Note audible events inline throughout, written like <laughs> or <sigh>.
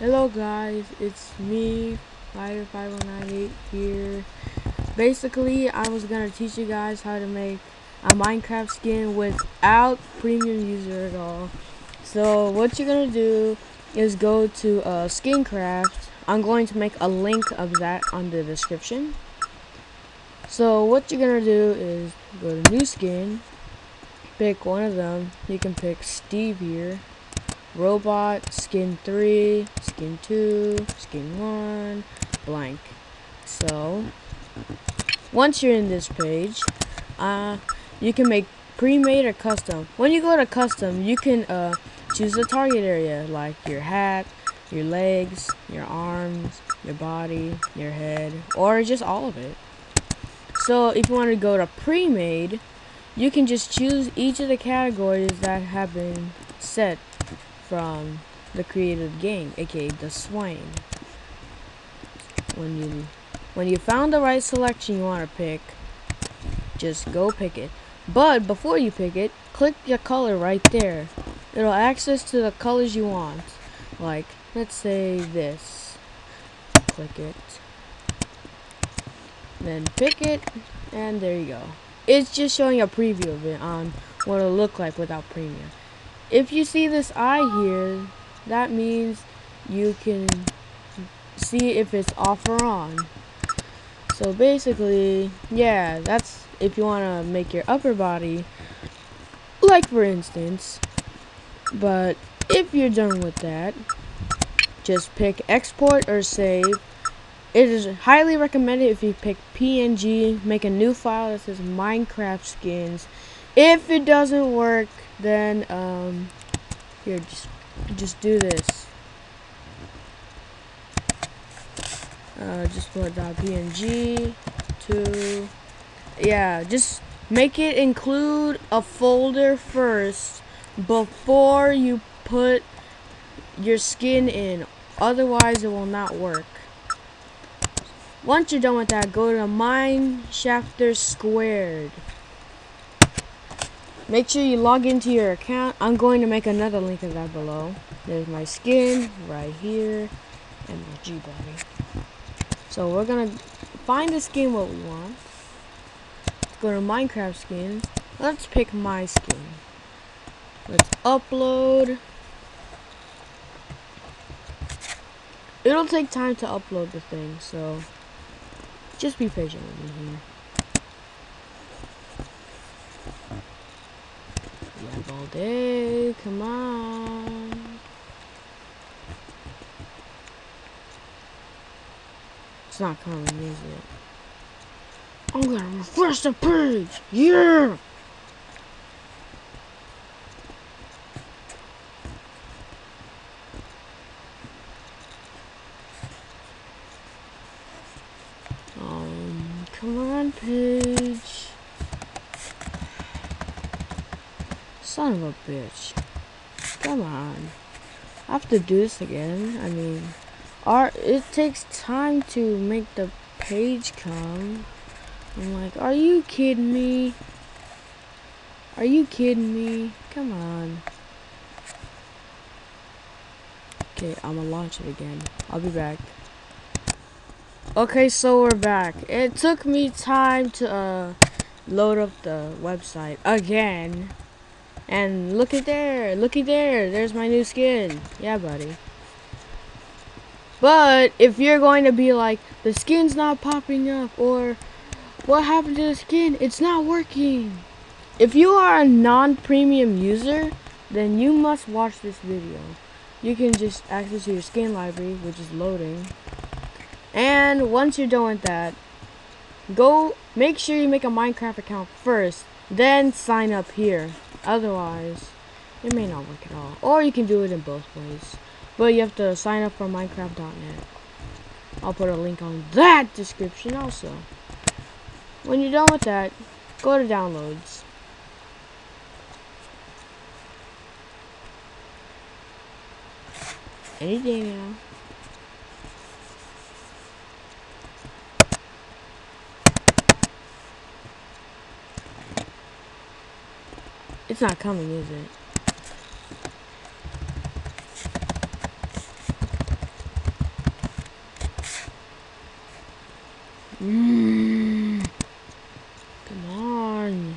Hello guys, it's me, Fighter5098 here. Basically, I was gonna teach you guys how to make a Minecraft skin without premium user at all. So what you're gonna do is go to uh, Skincraft. I'm going to make a link of that on the description. So what you're gonna do is go to New Skin, pick one of them. You can pick Steve here robot, skin 3, skin 2, skin 1, blank. So, once you're in this page, uh, you can make pre-made or custom. When you go to custom, you can uh, choose the target area, like your hat, your legs, your arms, your body, your head, or just all of it. So if you want to go to pre-made, you can just choose each of the categories that have been set from the creative game, aka the Swain. When you when you found the right selection you want to pick, just go pick it. But before you pick it, click your color right there. It'll access to the colors you want. Like, let's say this. Click it. Then pick it, and there you go. It's just showing a preview of it on what it'll look like without premium if you see this eye here, that means you can see if it's off or on. So basically, yeah, that's if you want to make your upper body, like for instance. But if you're done with that, just pick export or save. It is highly recommended if you pick PNG, make a new file that says Minecraft skins. If it doesn't work, then, um, here, just, just do this. Uh, just put .png to, yeah, just make it include a folder first before you put your skin in. Otherwise, it will not work. Once you're done with that, go to Mineshafter Squared. Make sure you log into your account. I'm going to make another link of that below. There's my skin right here and my G-body. So we're going to find the skin what we want. Go to Minecraft skins. Let's pick my skin. Let's upload. It'll take time to upload the thing, so just be patient with me here. All day. Come on. It's not coming, is it? I'm gonna refresh the page. Yeah. Um, come on, page. Son of a bitch. Come on. I have to do this again. I mean, our, it takes time to make the page come. I'm like, are you kidding me? Are you kidding me? Come on. Okay, I'm gonna launch it again. I'll be back. Okay, so we're back. It took me time to uh, load up the website again. And look at there, looky there, there's my new skin. Yeah, buddy. But if you're going to be like, the skin's not popping up, or what happened to the skin? It's not working. If you are a non-premium user, then you must watch this video. You can just access your skin library, which is loading. And once you're done with that, go make sure you make a Minecraft account first, then sign up here. Otherwise, it may not work at all. Or you can do it in both ways. But you have to sign up for Minecraft.net. I'll put a link on that description also. When you're done with that, go to downloads. Any day now. It's not coming, is it? Mm. Come on.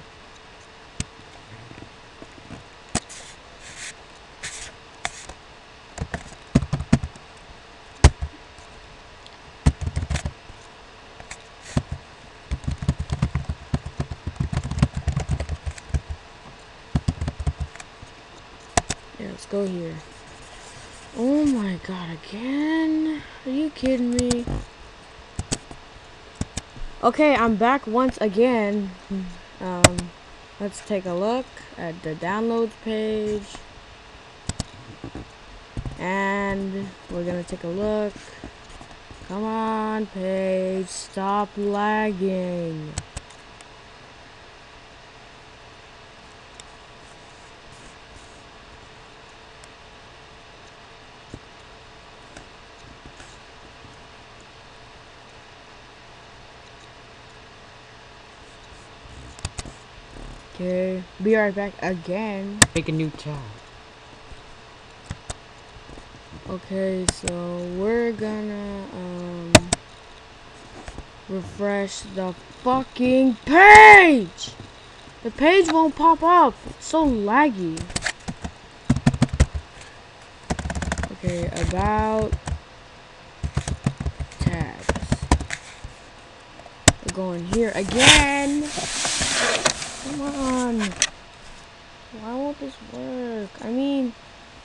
Yeah, let's go here. Oh my god, again? Are you kidding me? Okay, I'm back once again. Um, let's take a look at the downloads page. And we're gonna take a look. Come on, page, stop lagging. Okay, be right back again. Make a new tab. Okay, so we're gonna um refresh the fucking page. The page won't pop up. It's so laggy. Okay, about tabs. We're going here again. Come on. Why won't this work? I mean,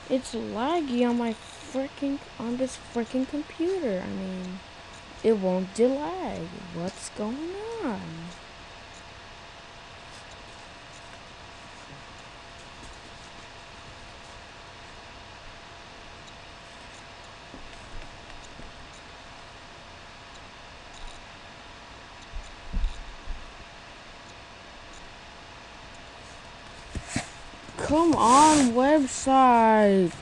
it's laggy on my freaking on this freaking computer. I mean, it won't delag. What's going on? Come on, website.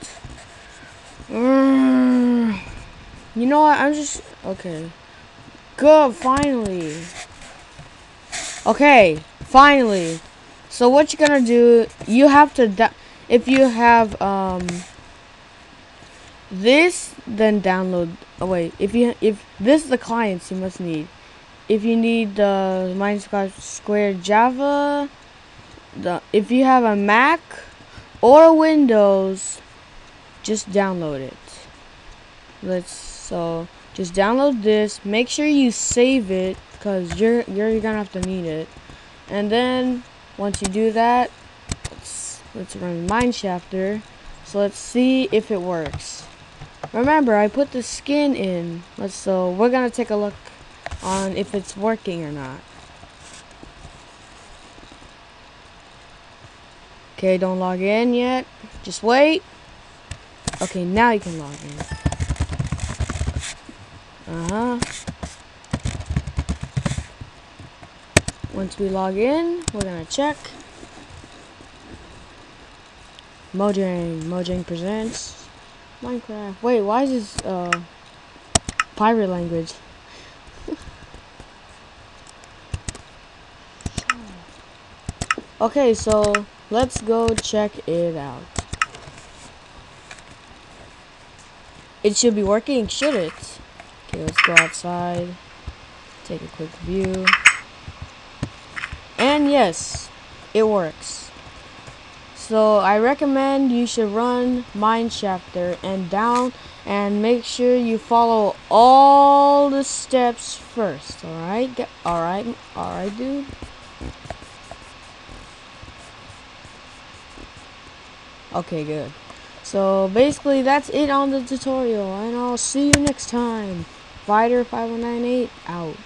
Mm. You know what? I'm just okay. Good, finally. Okay, finally. So what you're gonna do? You have to. If you have um this, then download. Oh wait, if you if this is the clients you must need. If you need the Minecraft Square Java, the if you have a Mac or Windows, just download it. Let's so just download this. Make sure you save it because you're you're gonna have to need it. And then once you do that, let's let's run Mineshafter. So let's see if it works. Remember, I put the skin in. Let's so we're gonna take a look on if it's working or not. Okay, don't log in yet. Just wait. Okay, now you can log in. Uh-huh. Once we log in, we're gonna check. Mojang. Mojang presents Minecraft. Wait, why is this uh pirate language? <laughs> okay, so let's go check it out. It should be working, should it? Okay, let's go outside. Take a quick view. And yes, it works. So I recommend you should run Mineshafter and down and make sure you follow all the steps first. Alright? Alright, alright dude. Okay, good. So basically that's it on the tutorial and I'll see you next time. Fighter5198 out.